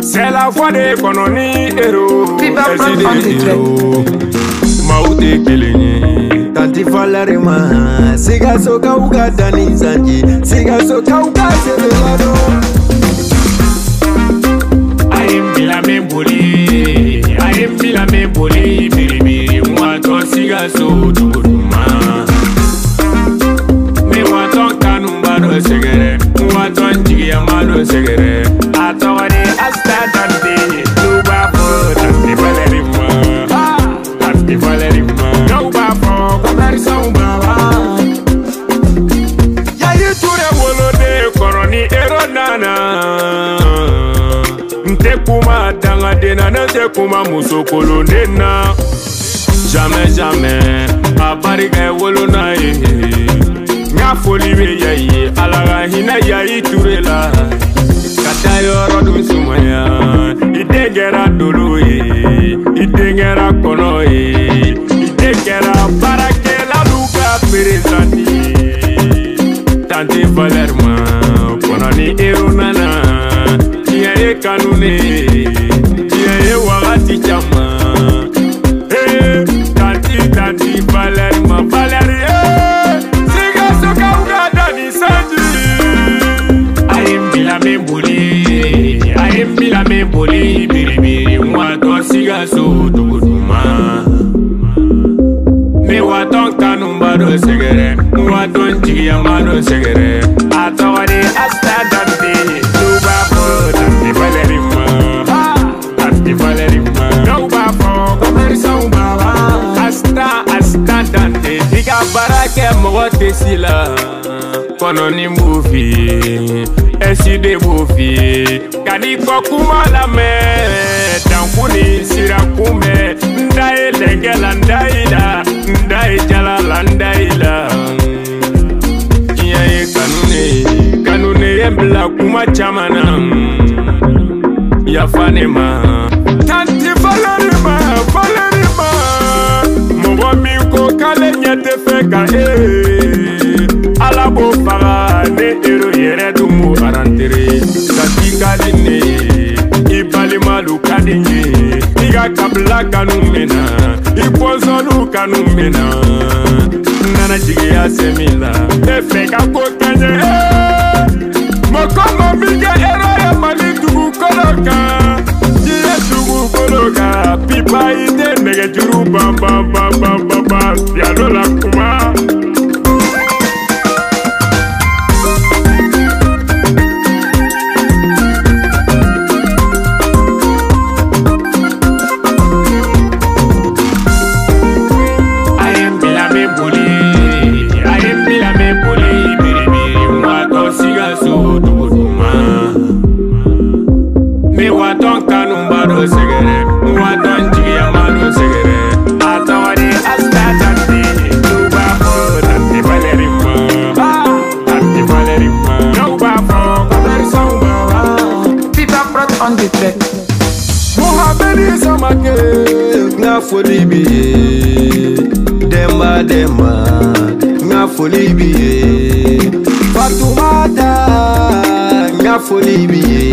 C'est la voix des Kononi héros. E Maude kelenye Tanti falare ma Siga soka uga dani zanji Siga soka uga sebelado kuma tanga dena na se kuma musokolo den na jamais jamais a bari ka wolo n'a ye n ka foli bɛ ya i ye ala ka hinɛ ya i ture la ka taa yɔrɔ dun sumaya i den kɛra dolo ye i den kɛra kɔnɔ ye i den kɛra baarakɛla n'u ka perezanti ye tante valɛri ma kɔnɔ ni eru nana tiɲɛ ye kanu ne ye. n'o sɛgɛrɛ n'u b'a dɔn jigiya ma n'o sɛgɛrɛ a tɔgɔ de asita dante n'u b'a fɔ dante valɛri ma dante valɛri ma dɔw b'a fɔ komɛrisaw ma asita asita dante i ka baara kɛ mɔgɔ tɛ si la kɔnɔni b'o f'i ye ɛside b'o n'i kɔ kuma lamɛn dankun ni sirakun bɛɛ n da ye lɛnkɛ la n da la kuma caman na yafa ne ma tanti faleriba faleriba mɔgɔ min ko k'ale ɲɛ tɛ fɛ ka e ala b'o faga ne ero yɛrɛ dun b'o arantere kati ka di ne ye i balimalu ka di ye i ka kabila kanu min na i bɔnsɔnlu kanu min na n nana jigiya se min la ne fɛ ka ko kɛɲɛ mokongo mingi ero ya mali dugukoloka jiye dugukoloka pipa ite nɛgɛjuru banbanbanbanban yalola kuma make nga foli bi ye demba demba nga foli bi ye fatumata nga foli bi ye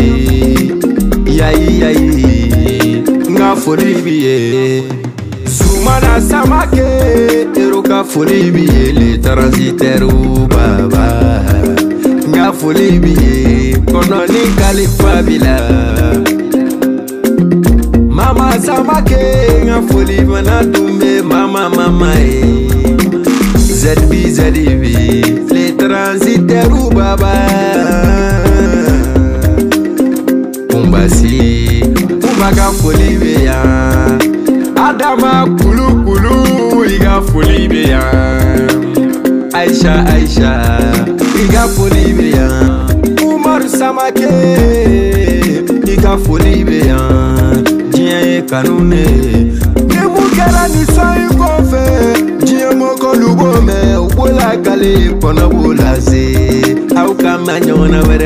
yayi yayi nga foli bi ye sumana samake ero ka foli bi ye le transitɛriw baba nga foli bi ye kɔnɔni kalifa bi la mama samake nga foli mana tumbe mama mama e zb zdv les transitaires ou baba pumbasi pumba ka foli be yan adama kulukulu i ka foli be yan aisha aisha i ka foli be yan umaru samake i ka foli be yan ye kanu ne ni mun kɛra nin sanyi kɔfɛ diɲɛ mɔkɔlu b'o mɛn u b'o lakale kɔnɔ b'o lase aw ka mɛn ɲɔgɔnna wɛrɛ